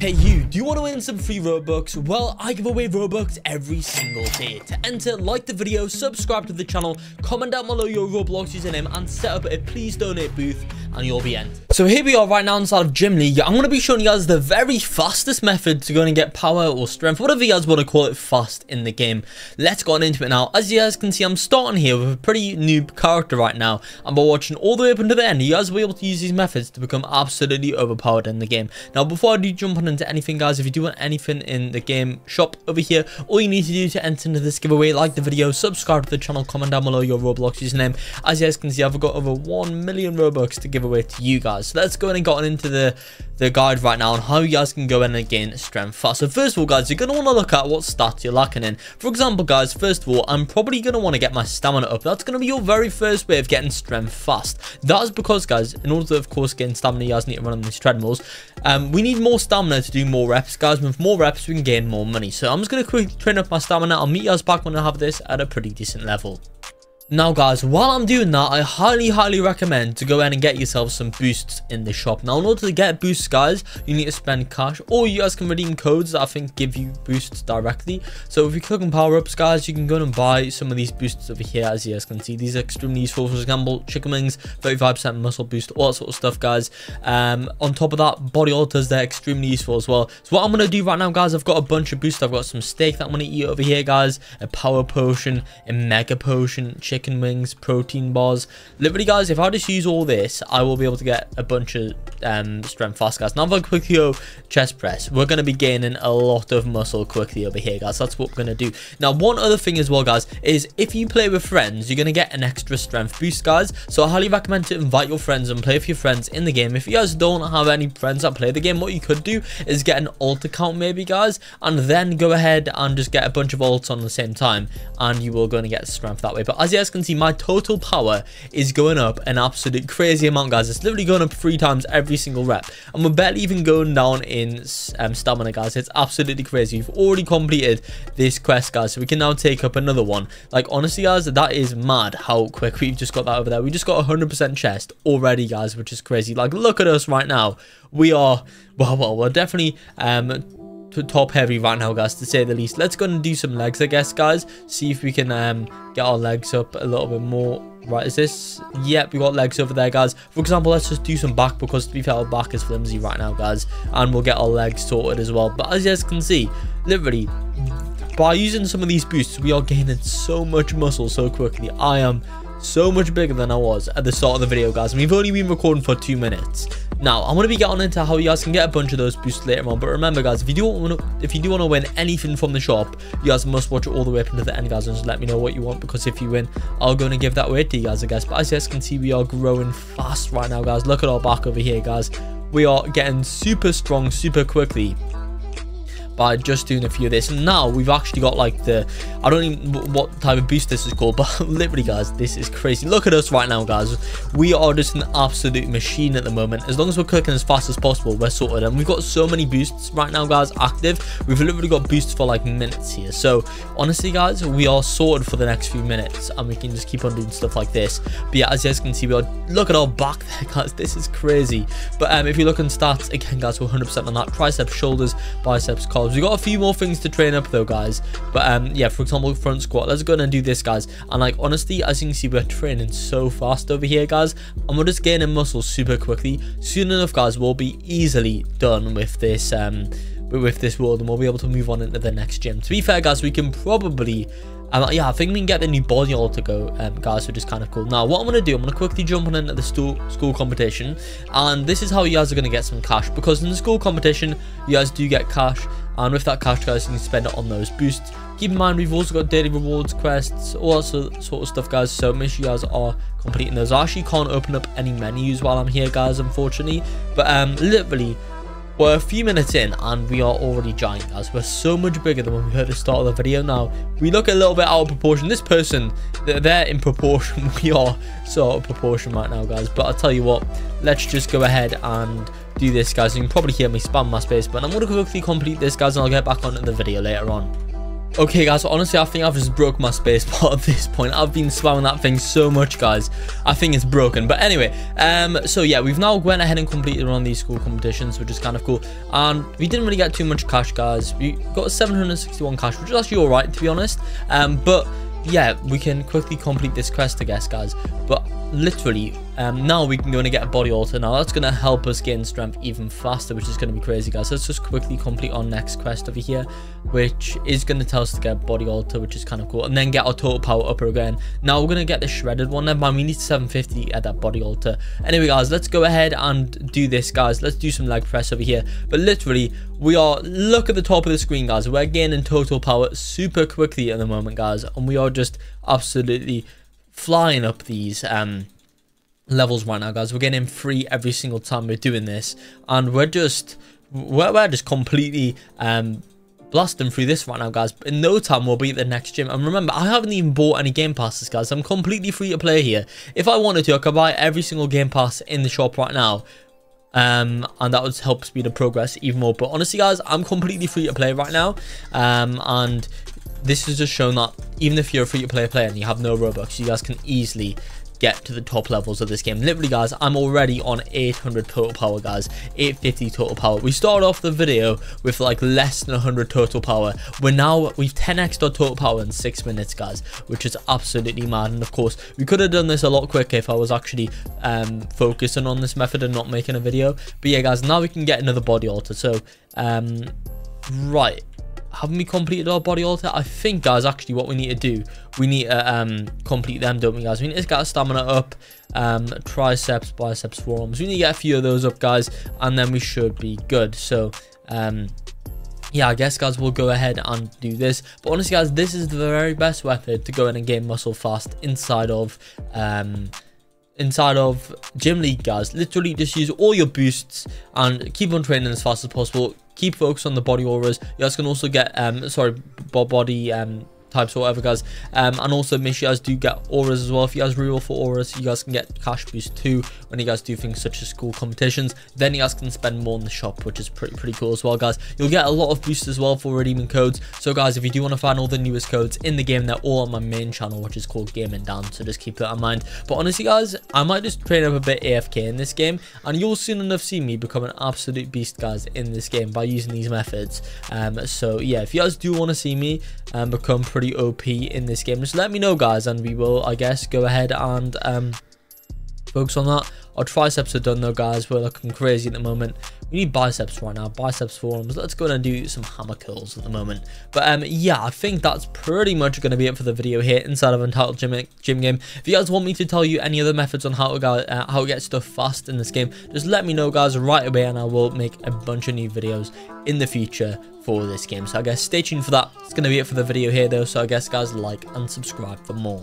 Hey you, do you want to win some free Robux? Well, I give away Robux every single day. To enter, like the video, subscribe to the channel, comment down below your Roblox username, and set up a please donate booth, and you'll be entered. So here we are right now inside of Gym League. I'm going to be showing you guys the very fastest method to go and get power or strength, whatever you guys want to call it fast in the game. Let's go on into it now. As you guys can see, I'm starting here with a pretty noob character right now. And by watching all the way up until the end, you guys will be able to use these methods to become absolutely overpowered in the game. Now, before I do jump on into anything guys if you do want anything in the game shop over here all you need to do to enter into this giveaway like the video subscribe to the channel comment down below your roblox username as you guys can see i've got over 1 million robux to give away to you guys so let's go and get on into the the guide right now on how you guys can go in and gain strength fast. So first of all, guys, you're going to want to look at what stats you're lacking in. For example, guys, first of all, I'm probably going to want to get my stamina up. That's going to be your very first way of getting strength fast. That is because, guys, in order to, of course, gain stamina, you guys need to run on these treadmills. Um, we need more stamina to do more reps, guys. With more reps, we can gain more money. So I'm just going to quickly train up my stamina. I'll meet you guys back when I have this at a pretty decent level. Now guys, while I'm doing that, I highly, highly recommend to go ahead and get yourself some boosts in the shop. Now, in order to get boosts, guys, you need to spend cash, or you guys can redeem codes that I think give you boosts directly. So if you click on power-ups, guys, you can go and buy some of these boosts over here, as you guys can see. These are extremely useful. For example, chicken wings, 35% muscle boost, all that sort of stuff, guys. Um, on top of that, body altars, they're extremely useful as well. So what I'm going to do right now, guys, I've got a bunch of boosts. I've got some steak that I'm going to eat over here, guys, a power potion, a mega potion, chicken chicken wings, protein bars. Literally, guys, if I just use all this, I will be able to get a bunch of um, strength fast, guys. Now, I quickly go chest press, we're going to be gaining a lot of muscle quickly over here, guys. That's what we're going to do. Now, one other thing as well, guys, is if you play with friends, you're going to get an extra strength boost, guys. So I highly recommend to invite your friends and play with your friends in the game. If you guys don't have any friends that play the game, what you could do is get an alt account maybe, guys, and then go ahead and just get a bunch of alts on the same time, and you will going to get strength that way. But as you can see, my total power is going up an absolute crazy amount, guys. It's literally going up three times every single rep. And we're barely even going down in um, stamina, guys. It's absolutely crazy. We've already completed this quest, guys. So we can now take up another one. Like, honestly, guys, that is mad how quick we've just got that over there. We just got 100% chest already, guys, which is crazy. Like, look at us right now. We are, well, well, we're definitely um, top heavy right now guys to say the least. Let's go and do some legs i guess guys. See if we can um get our legs up a little bit more. Right is this? Yep we got legs over there guys. For example let's just do some back because to be fair our back is flimsy right now guys. And we'll get our legs sorted as well. But as you guys can see literally by using some of these boosts we are gaining so much muscle so quickly. I am so much bigger than I was at the start of the video, guys. And we've only been recording for two minutes. Now, I'm going to be getting into how you guys can get a bunch of those boosts later on. But remember, guys, if you do want to, if you do want to win anything from the shop, you guys must watch it all the way up until the end, guys, and just let me know what you want. Because if you win, I'll go and give that away to you guys, I guess. But as you guys can see, we are growing fast right now, guys. Look at our back over here, guys. We are getting super strong super quickly by just doing a few of this. Now we've actually got like the, I don't even what type of boost this is called, but literally guys, this is crazy. Look at us right now, guys. We are just an absolute machine at the moment. As long as we're cooking as fast as possible, we're sorted. And we've got so many boosts right now, guys, active. We've literally got boosts for like minutes here. So honestly, guys, we are sorted for the next few minutes and we can just keep on doing stuff like this. But yeah, as you guys can see, we are, look at our back there, guys. This is crazy. But um, if you look in stats, again, guys, we're 100% on that. Triceps, shoulders, biceps, calves we got a few more things to train up though, guys. But um, yeah, for example, front squat. Let's go and do this, guys. And like, honestly, as you can see, we're training so fast over here, guys. And we're just gaining muscle super quickly. Soon enough, guys, we'll be easily done with this um with this world and we'll be able to move on into the next gym. To be fair, guys, we can probably um, yeah, I think we can get the new body all to go, um, guys, which is kind of cool. Now, what I'm going to do, I'm going to quickly jump on into the school, school competition, and this is how you guys are going to get some cash, because in the school competition, you guys do get cash, and with that cash, guys, you can spend it on those boosts. Keep in mind, we've also got daily rewards, quests, all that sort of stuff, guys, so make sure you guys are completing those. I actually can't open up any menus while I'm here, guys, unfortunately, but um, literally, we're a few minutes in and we are already giant guys. We're so much bigger than when we heard the start of the video. Now, we look a little bit out of proportion. This person, they're in proportion. We are sort of proportion right now, guys. But I'll tell you what, let's just go ahead and do this, guys. You can probably hear me spam my space, but I'm going to quickly complete this, guys, and I'll get back on the video later on. Okay, guys, honestly, I think I've just broke my space bar at this point. I've been spamming that thing so much, guys. I think it's broken. But anyway, um, so yeah, we've now went ahead and completed one of these school competitions, which is kind of cool. And we didn't really get too much cash, guys. We got 761 cash, which is actually all right, to be honest. Um, but yeah, we can quickly complete this quest, I guess, guys. But literally, um, now we're going to get a body altar. Now that's going to help us gain strength even faster, which is going to be crazy, guys. Let's just quickly complete our next quest over here, which is going to tell us to get body altar, which is kind of cool. And then get our total power up again. Now we're going to get the shredded one. Then, man, we need 750 at that body altar. Anyway, guys, let's go ahead and do this, guys. Let's do some leg press over here. But literally, we are, look at the top of the screen, guys. We're gaining total power super quickly at the moment, guys. And we are just absolutely flying up these um levels right now guys. We're getting free every single time we're doing this. And we're just we're, we're just completely um blasting through this right now guys. In no time we'll be at the next gym. And remember i haven't even bought any game passes guys. I'm completely free to play here. If i wanted to i could buy every single game pass in the shop right now. Um and that would help speed the progress even more. But honestly guys i'm completely free to play right now. Um and this has just shown that even if you're a free-to-play player and you have no Robux, you guys can easily get to the top levels of this game. Literally, guys, I'm already on 800 total power, guys. 850 total power. We started off the video with like less than 100 total power. We're now, we've 10x our total power in 6 minutes, guys, which is absolutely mad. And of course, we could have done this a lot quicker if I was actually um, focusing on this method and not making a video. But yeah, guys, now we can get another body altar. So, um, right haven't we completed our body altar? I think, guys, actually what we need to do, we need to um, complete them, don't we, guys? We need to get our stamina up, um, triceps, biceps, forearms. We need to get a few of those up, guys, and then we should be good. So, um, yeah, I guess, guys, we'll go ahead and do this. But honestly, guys, this is the very best method to go in and gain muscle fast inside of... Um, inside of gym league guys literally just use all your boosts and keep on training as fast as possible keep focused on the body auras. You guys can also get, um, sorry, body um, types or whatever guys. Um, and also make sure you guys do get auras as well. If you guys reroll for auras you guys can get cash boost too when you guys do things such as school competitions. Then you guys can spend more in the shop which is pretty pretty cool as well guys. You'll get a lot of boosts as well for redeeming codes. So guys if you do want to find all the newest codes in the game they're all on my main channel which is called gaming dan so just keep that in mind. But honestly guys i might just train up a bit afk in this game and you'll soon enough see me become an absolute beast guys in this game by using these methods. Um so yeah if you guys do want to see me um become pretty OP in this game. Just let me know, guys, and we will, I guess, go ahead and um, focus on that. Our triceps are done, though, guys. We're looking crazy at the moment. We need biceps right now, biceps forearms. Let's go and do some hammer curls at the moment. But um, yeah, I think that's pretty much going to be it for the video here inside of Untitled Gym, Gym Game. If you guys want me to tell you any other methods on how to, go, uh, how to get stuff fast in this game, just let me know, guys, right away, and I will make a bunch of new videos in the future for this game. So I guess stay tuned for that. It's going to be it for the video here, though. So I guess, guys, like and subscribe for more.